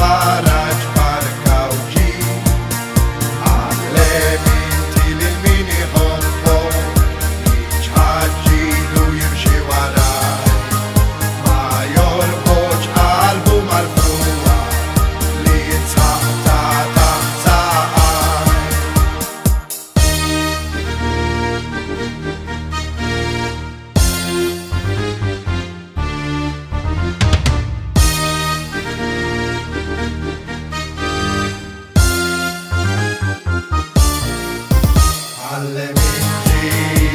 para